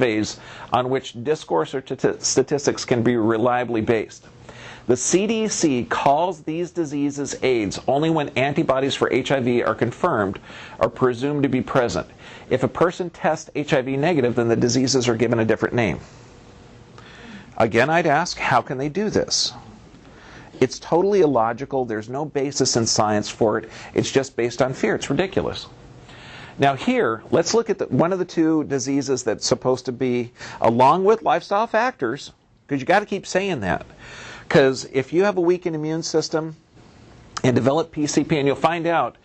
AIDS on which discourse or statistics can be reliably based. The CDC calls these diseases AIDS only when antibodies for HIV are confirmed or presumed to be present. If a person tests HIV negative, then the diseases are given a different name. Again, I'd ask, how can they do this? It's totally illogical. There's no basis in science for it. It's just based on fear. It's ridiculous. Now, here, let's look at the, one of the two diseases that's supposed to be, along with lifestyle factors, because you got to keep saying that. Because if you have a weakened immune system and develop PCP, and you'll find out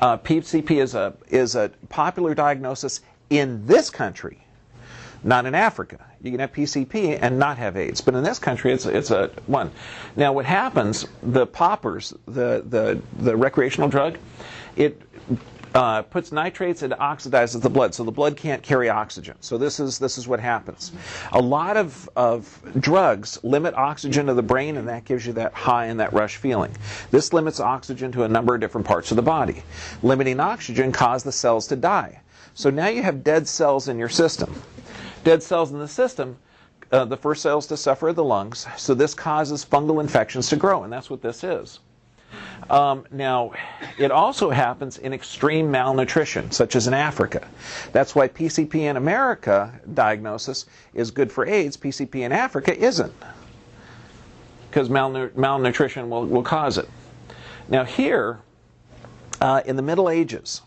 uh, PCP is a, is a popular diagnosis in this country not in Africa. You can have PCP and not have AIDS, but in this country, it's it's a one. Now, what happens? The poppers, the the the recreational drug, it uh, puts nitrates and oxidizes the blood, so the blood can't carry oxygen. So this is this is what happens. A lot of of drugs limit oxygen to the brain, and that gives you that high and that rush feeling. This limits oxygen to a number of different parts of the body. Limiting oxygen causes the cells to die. So now you have dead cells in your system dead cells in the system, uh, the first cells to suffer are the lungs. So this causes fungal infections to grow, and that's what this is. Um, now, it also happens in extreme malnutrition, such as in Africa. That's why PCP in America diagnosis is good for AIDS. PCP in Africa isn't, because malnu- malnutrition will, will cause it. Now, here, uh, in the Middle Ages,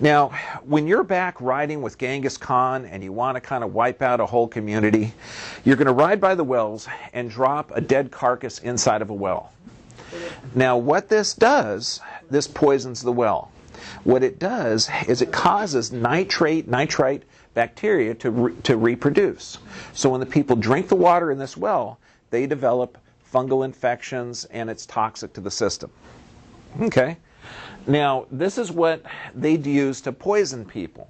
now, when you're back riding with Genghis Khan and you want to kind of wipe out a whole community, you're going to ride by the wells and drop a dead carcass inside of a well. Now, what this does, this poisons the well. What it does is it causes nitrate, nitrite bacteria to, re- to reproduce. So when the people drink the water in this well, they develop fungal infections and it's toxic to the system. Okay? Now, this is what they'd use to poison people.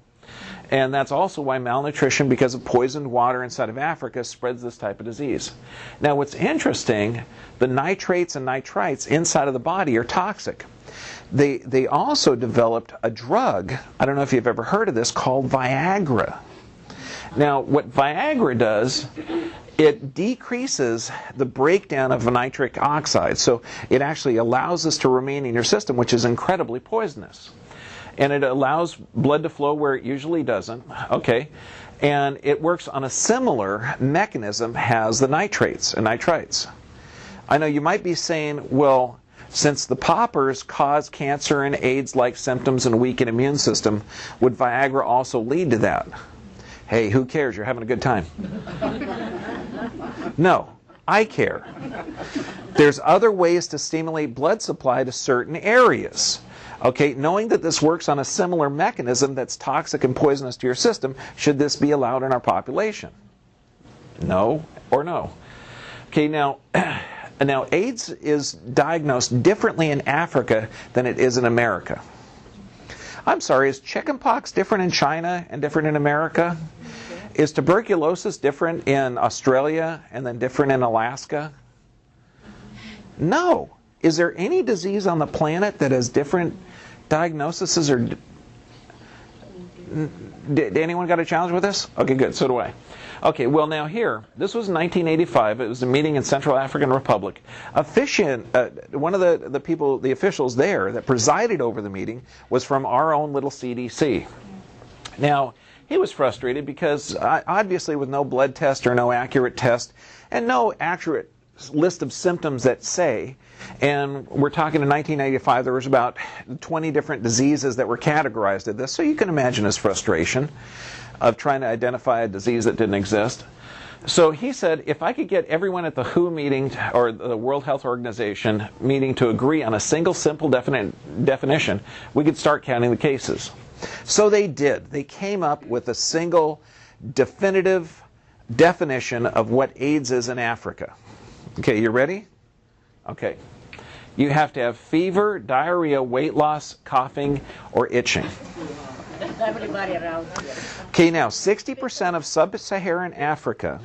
And that's also why malnutrition, because of poisoned water inside of Africa, spreads this type of disease. Now, what's interesting, the nitrates and nitrites inside of the body are toxic. They, they also developed a drug, I don't know if you've ever heard of this, called Viagra. Now, what Viagra does it decreases the breakdown of nitric oxide. So it actually allows this to remain in your system, which is incredibly poisonous. And it allows blood to flow where it usually doesn't. Okay. And it works on a similar mechanism as the nitrates and nitrites. I know you might be saying, well, since the poppers cause cancer and AIDS like symptoms and a weakened immune system, would Viagra also lead to that? Hey, who cares? You're having a good time. No, I care. There's other ways to stimulate blood supply to certain areas. Okay, knowing that this works on a similar mechanism that's toxic and poisonous to your system, should this be allowed in our population? No or no. Okay, now now AIDS is diagnosed differently in Africa than it is in America. I'm sorry, is chickenpox different in China and different in America? Is tuberculosis different in Australia and then different in Alaska? No. Is there any disease on the planet that has different diagnoses or did anyone got a challenge with this? Okay, good. So do I. Okay, well now here, this was 1985. It was a meeting in Central African Republic. Officiant, uh, one of the, the people, the officials there that presided over the meeting was from our own little CDC. Now, he was frustrated because uh, obviously with no blood test or no accurate test and no accurate list of symptoms that say and we're talking in 1985 there was about 20 different diseases that were categorized at this. So you can imagine his frustration of trying to identify a disease that didn't exist. So he said if i could get everyone at the who meeting or the world health organization meeting to agree on a single simple definite definition we could start counting the cases so they did. They came up with a single definitive definition of what AIDS is in Africa. Okay, you ready? Okay. You have to have fever, diarrhea, weight loss, coughing, or itching. Okay, now 60% of sub Saharan Africa,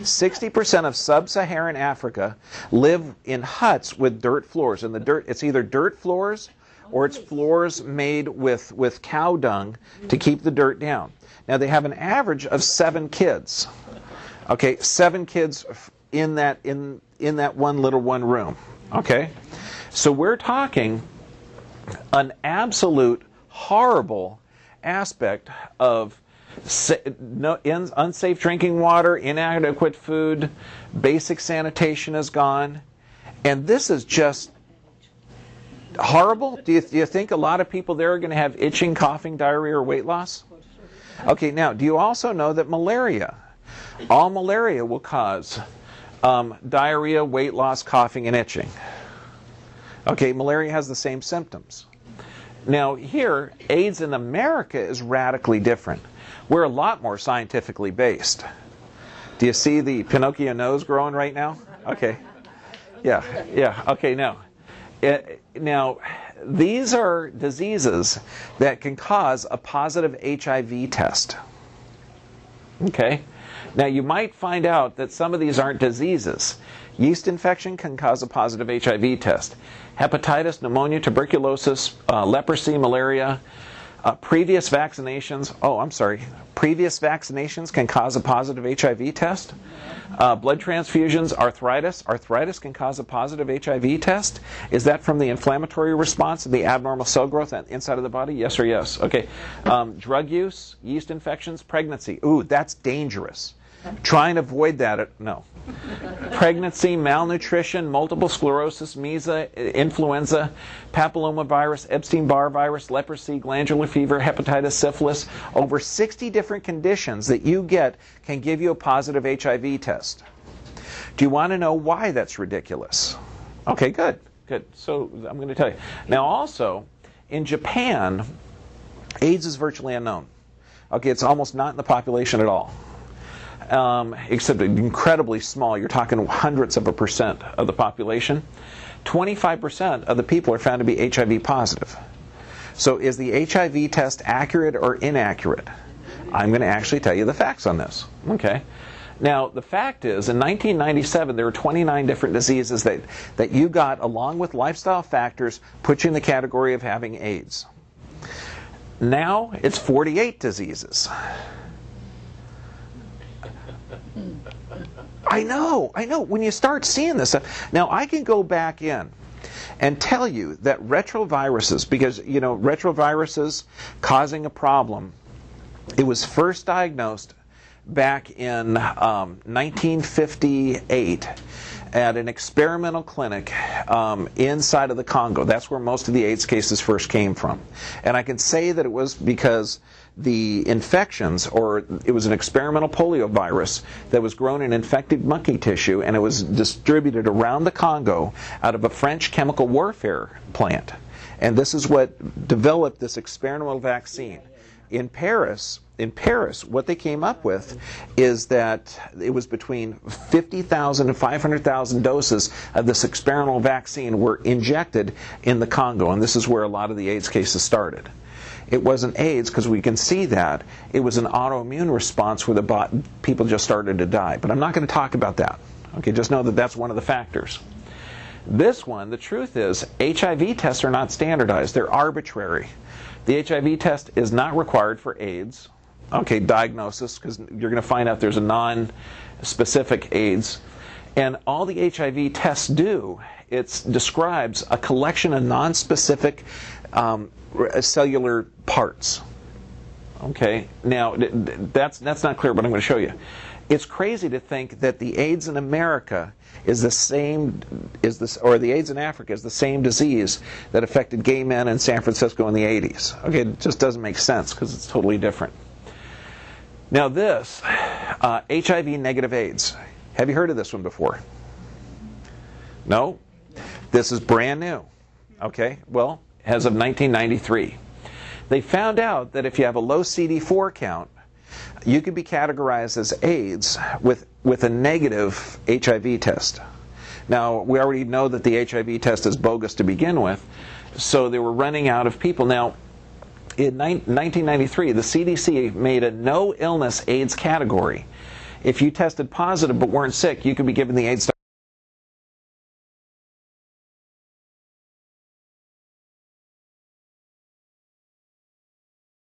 60% of sub Saharan Africa live in huts with dirt floors. And the dirt, it's either dirt floors or it's floors made with, with cow dung to mm-hmm. keep the dirt down. Now they have an average of seven kids. Okay, seven kids in that in in that one little one room. Okay, so we're talking an absolute horrible aspect of no, unsafe drinking water, inadequate food, basic sanitation is gone, and this is just horrible. Do you, do you think a lot of people there are going to have itching, coughing, diarrhea, or weight loss? Okay, now, do you also know that malaria, all malaria will cause um, diarrhea, weight loss, coughing, and itching? Okay, malaria has the same symptoms. Now, here, AIDS in America is radically different. We're a lot more scientifically based. Do you see the Pinocchio nose growing right now? Okay. Yeah, yeah, okay, now. It, now, these are diseases that can cause a positive HIV test. Okay? Now, you might find out that some of these aren't diseases. Yeast infection can cause a positive HIV test. Hepatitis, pneumonia, tuberculosis, uh, leprosy, malaria, uh, previous vaccinations, oh, I'm sorry, previous vaccinations can cause a positive HIV test. Uh, blood transfusions, arthritis. Arthritis can cause a positive HIV test. Is that from the inflammatory response and the abnormal cell growth inside of the body? Yes or yes? Okay. Um, drug use, yeast infections, pregnancy. Ooh, that's dangerous. Try and avoid that. No. Pregnancy, malnutrition, multiple sclerosis, MESA, influenza, papillomavirus, Epstein-Barr virus, leprosy, glandular fever, hepatitis, syphilis. Over 60 different conditions that you get can give you a positive HIV test. Do you want to know why that's ridiculous? Okay, good. Good. So I'm going to tell you. Now, also, in Japan, AIDS is virtually unknown. Okay, it's almost not in the population at all um, except incredibly small. You're talking hundreds of a percent of the population. 25% of the people are found to be HIV positive. So is the HIV test accurate or inaccurate? I'm going to actually tell you the facts on this. Okay. Now, the fact is, in 1997, there were 29 different diseases that, that you got, along with lifestyle factors, put you in the category of having AIDS. Now, it's 48 diseases. I know, I know. When you start seeing this stuff, now I can go back in and tell you that retroviruses, because you know retroviruses causing a problem, it was first diagnosed back in um, 1958 at an experimental clinic um, inside of the Congo. That's where most of the AIDS cases first came from. And I can say that it was because the infections, or it was an experimental polio virus that was grown in infected monkey tissue and it was distributed around the Congo out of a French chemical warfare plant. And this is what developed this experimental vaccine. In Paris, in Paris, what they came up with is that it was between 50,000 and 500,000 doses of this experimental vaccine were injected in the Congo, and this is where a lot of the AIDS cases started. It wasn't AIDS because we can see that. It was an autoimmune response where the bot- people just started to die. But I'm not going to talk about that. Okay, just know that that's one of the factors. This one, the truth is, HIV tests are not standardized. They're arbitrary. The HIV test is not required for AIDS. Okay, diagnosis, because you're going to find out there's a non specific AIDS. And all the HIV tests do, it describes a collection of non-specific um, cellular parts. Okay, now that's that's not clear, but I'm going to show you. It's crazy to think that the AIDS in America is the same is this or the AIDS in Africa is the same disease that affected gay men in San Francisco in the 80s. Okay, it just doesn't make sense because it's totally different. Now this uh, HIV negative AIDS. Have you heard of this one before? No? This is brand new. Okay, well, as of 1993. They found out that if you have a low CD4 count, you could be categorized as AIDS with, with a negative HIV test. Now, we already know that the HIV test is bogus to begin with, so they were running out of people. Now, in 1993, the CDC made a no illness AIDS category. If you tested positive but weren't sick, you could be given the AIDS